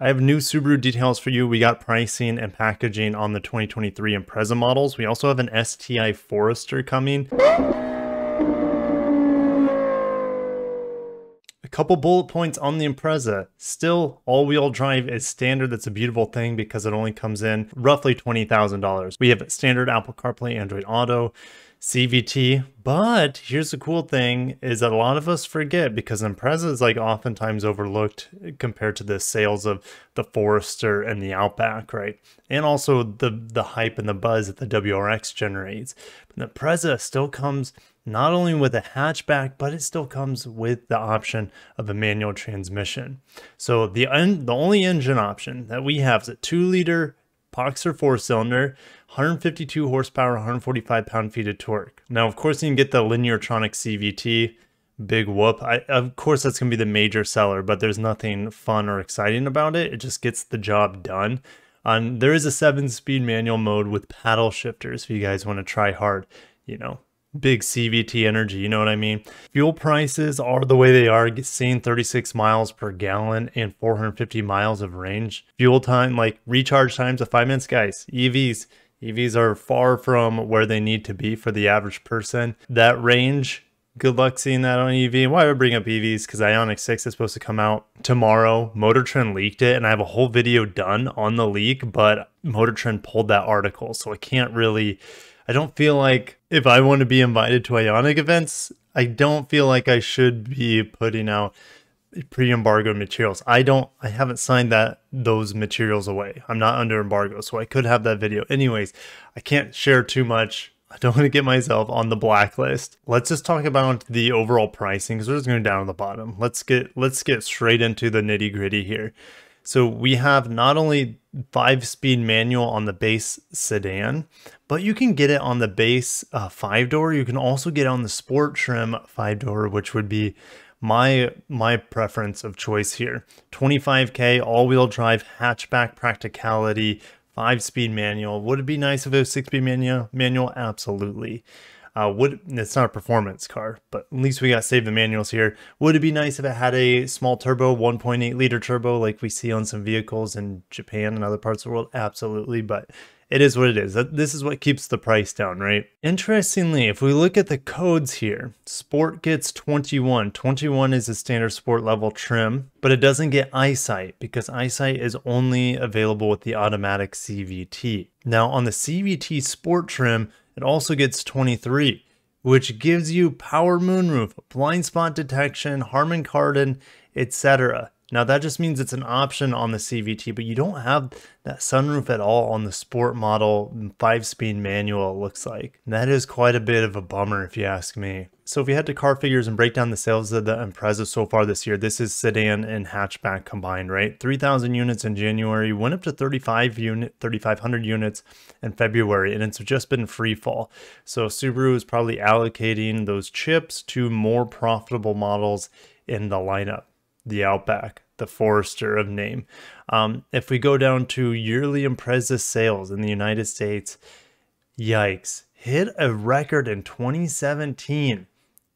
I have new Subaru details for you. We got pricing and packaging on the 2023 Impreza models. We also have an STI Forester coming. A couple bullet points on the Impreza. Still, all-wheel drive is standard. That's a beautiful thing because it only comes in roughly $20,000. We have standard Apple CarPlay, Android Auto, CVT. But here's the cool thing is that a lot of us forget because Impreza is like oftentimes overlooked compared to the sales of the Forester and the Outback, right? And also the the hype and the buzz that the WRX generates. But the Impreza still comes not only with a hatchback, but it still comes with the option of a manual transmission. So the, the only engine option that we have is a two liter Boxer four cylinder, 152 horsepower, 145 pound feet of torque. Now, of course, you can get the Lineartronic CVT, big whoop. I, of course, that's going to be the major seller, but there's nothing fun or exciting about it. It just gets the job done. Um, there is a seven speed manual mode with paddle shifters if you guys want to try hard, you know, big CVT energy, you know what I mean? Fuel prices are the way they are, seeing 36 miles per gallon and 450 miles of range. Fuel time, like recharge times of five minutes, guys, EVs. EVs are far from where they need to be for the average person. That range, good luck seeing that on EV. Why would I bring up EVs? Because Ioniq 6 is supposed to come out tomorrow. Motor Trend leaked it, and I have a whole video done on the leak, but Motor Trend pulled that article, so I can't really I don't feel like if I want to be invited to Ioniq events, I don't feel like I should be putting out pre-embargo materials. I don't I haven't signed that those materials away. I'm not under embargo, so I could have that video. Anyways, I can't share too much. I don't want to get myself on the blacklist. Let's just talk about the overall pricing because we're just going down to the bottom. Let's get let's get straight into the nitty-gritty here. So we have not only five speed manual on the base sedan, but you can get it on the base uh, five door. You can also get on the sport trim five door, which would be my my preference of choice here. 25k all wheel drive hatchback practicality, five speed manual. Would it be nice if it was six speed manual? Manual, absolutely. Uh, would it's not a performance car, but at least we got save the manuals here. Would it be nice if it had a small turbo, 1.8 liter turbo, like we see on some vehicles in Japan and other parts of the world? Absolutely, but it is what it is. This is what keeps the price down, right? Interestingly, if we look at the codes here, Sport gets 21. 21 is a standard sport level trim, but it doesn't get EyeSight because EyeSight is only available with the automatic CVT. Now on the CVT Sport trim, it also gets 23, which gives you power moonroof, blind spot detection, Harman Kardon, etc. Now that just means it's an option on the CVT, but you don't have that sunroof at all on the sport model 5-speed manual it looks like. that is quite a bit of a bummer if you ask me. So if we head to car figures and break down the sales of the Impreza so far this year, this is sedan and hatchback combined, right? 3,000 units in January, went up to 35 unit, 3,500 units in February, and it's just been free fall. So Subaru is probably allocating those chips to more profitable models in the lineup, the Outback, the Forester of name. Um, if we go down to yearly Impreza sales in the United States, yikes, hit a record in 2017.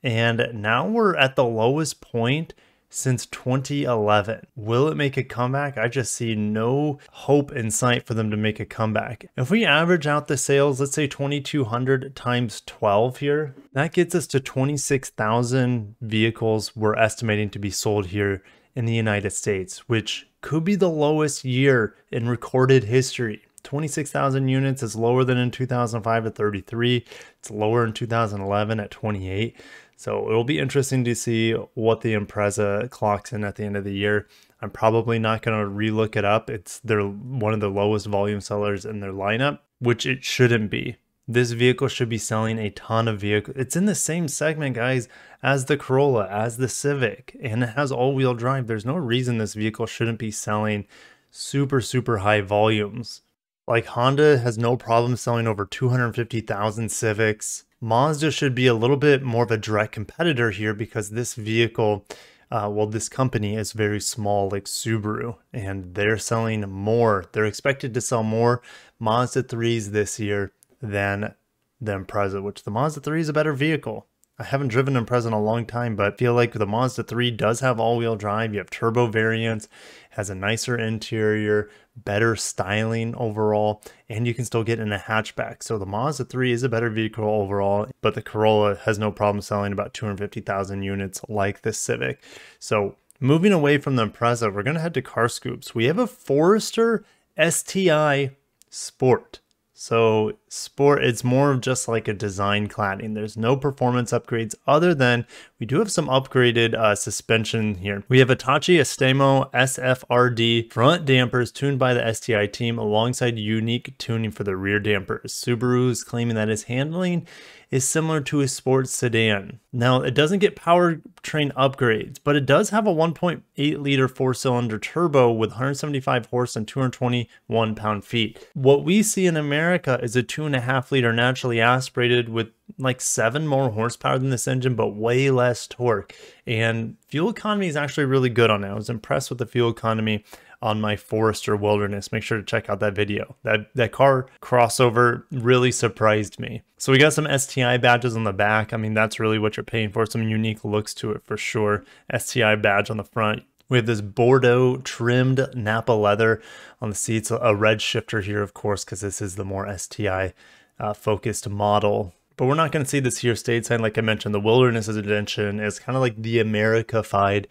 And now we're at the lowest point since 2011. Will it make a comeback? I just see no hope in sight for them to make a comeback. If we average out the sales, let's say 2200 times 12 here, that gets us to 26,000 vehicles we're estimating to be sold here in the United States, which could be the lowest year in recorded history. 26,000 units is lower than in 2005 at 33. It's lower in 2011 at 28. So it'll be interesting to see what the Impreza clocks in at the end of the year. I'm probably not going to relook it up. It's they're one of the lowest volume sellers in their lineup, which it shouldn't be. This vehicle should be selling a ton of vehicles. It's in the same segment, guys, as the Corolla, as the Civic, and it has all-wheel drive. There's no reason this vehicle shouldn't be selling super, super high volumes. Like Honda has no problem selling over 250,000 Civics. Mazda should be a little bit more of a direct competitor here because this vehicle, uh, well, this company is very small like Subaru and they're selling more. They're expected to sell more Mazda 3s this year than the Impreza, which the Mazda 3 is a better vehicle. I haven't driven an Impreza in a long time, but feel like the Mazda 3 does have all-wheel drive. You have turbo variants, has a nicer interior, better styling overall, and you can still get in a hatchback. So the Mazda 3 is a better vehicle overall, but the Corolla has no problem selling about 250,000 units like the Civic. So moving away from the Impreza, we're going to head to car scoops. We have a Forester STI Sport. So sport, it's more of just like a design cladding. There's no performance upgrades other than we do have some upgraded uh, suspension here. We have Hitachi Astemo SFRD front dampers tuned by the STI team alongside unique tuning for the rear dampers. Subaru is claiming that its handling is similar to a sports sedan. Now, it doesn't get powertrain upgrades, but it does have a 1.8 liter four cylinder turbo with 175 horse and 221 pound feet. What we see in America is a two and a half liter naturally aspirated with like seven more horsepower than this engine, but way less torque. And fuel economy is actually really good on it. I was impressed with the fuel economy on my Forester Wilderness. Make sure to check out that video. That that car crossover really surprised me. So we got some STI badges on the back. I mean, that's really what you're paying for. Some unique looks to it for sure. STI badge on the front. We have this Bordeaux trimmed Nappa leather on the seats, a red shifter here, of course, because this is the more STI uh, focused model. But we're not going to see this here stateside. Like I mentioned, the Wilderness Edition is kind of like the America-fied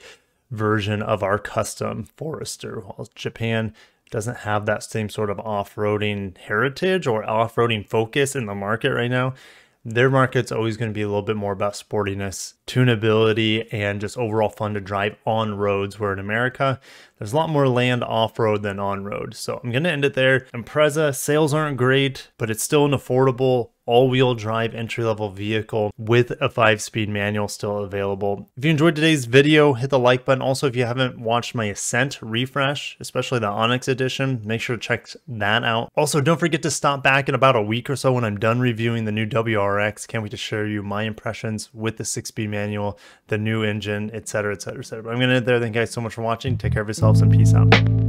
version of our custom Forester. While Japan doesn't have that same sort of off-roading heritage or off-roading focus in the market right now, their market's always going to be a little bit more about sportiness, tunability, and just overall fun to drive on roads. Where in America, there's a lot more land off road than on road. So I'm going to end it there. Impreza sales aren't great, but it's still an affordable all-wheel drive entry-level vehicle with a five-speed manual still available. If you enjoyed today's video, hit the like button. Also, if you haven't watched my Ascent refresh, especially the Onyx edition, make sure to check that out. Also, don't forget to stop back in about a week or so when I'm done reviewing the new WRX. Can't wait to share you my impressions with the six-speed manual, the new engine, etc., etc., etc. I'm going to end there. Thank you guys so much for watching. Take care of yourselves and peace out.